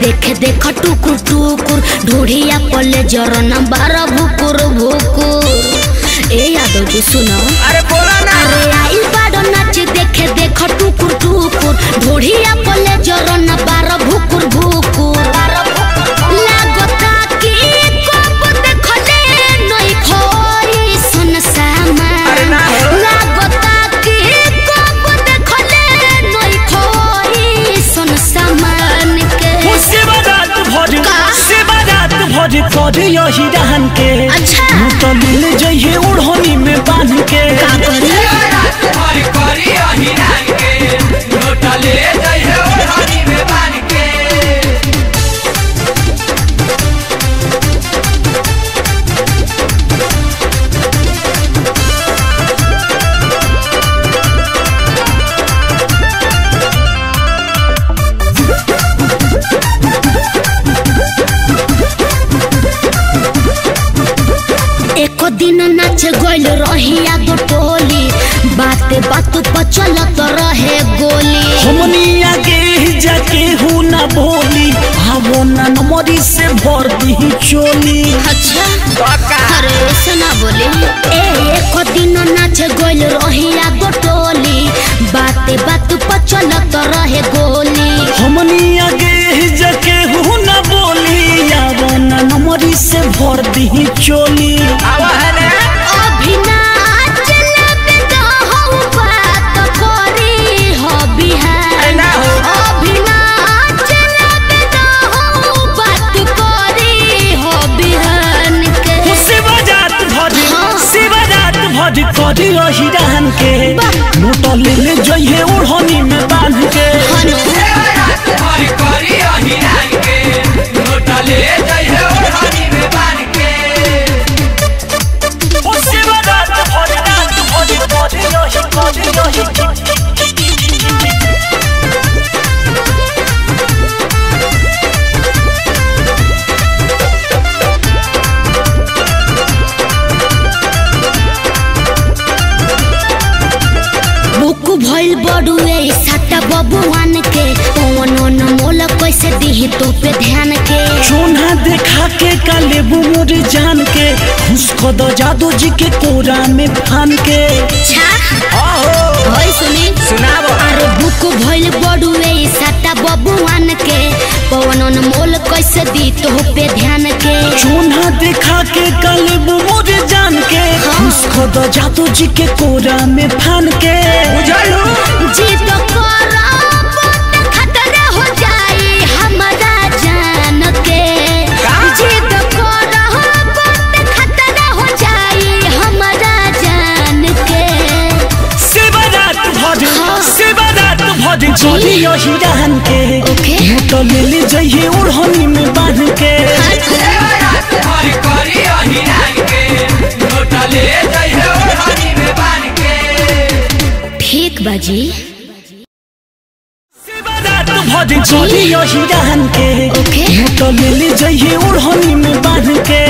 बाड़ो नाच देखे देख टुकुर टुकुर ढोढ़िया पले जरन बार भुकुर भुकुर ए यादव जी सुनो अरे बोला ना अरे आइल बाड़ो नाच देखे देख टुकुर टुकुर ढोढ़िया यही रहन के अच्छा। तो मिल जइए उड़ोनी में बाँध के का करी गइल रहिया दो टोली। बाते बात पर चलत रहे गोली। हमनी आगे जाके हूँ ना बोली। आवो ना नमरी से भर दी चोली। अच्छा बका अरे ऐसे ना बोले। ए एको दिन नाच गइल रहिया दो टोली। बाते बात पर चलत रहे गोली। हमनी आगे जाके हूँ ना बोली। आवो ना नमरी से भर दी शिवरात करी रही रहन के नोटा ले जइए उड़हनी में बाँध के भइल बड़ुए सट्टा बबुआन के कौन न मोल कैसे दिही तो पे ध्यान के। चोना देखा के काले बुमुर जान के। उसको दो जादू जी के कोरा में फान के। होय सुनी। सुनाबो। अरे बुक भइल बड़ुए सट्टा बबुआन के कौन न मोल कैसे दी तो पे ध्यान के। चोना देखा के काले बुमुर जान के। उसको दो जादू जी के कोरा में फान के। कर यही रहन के। तो ले ले जइए उड़हनी में बाँध के। हरी करी अहिरान के। लोटा ले जइहे ओढ़नी में बाँध के। ठीक बाजी। भर कर यही रहन के। तो ले ले जइए उड़हनी में बाँध के।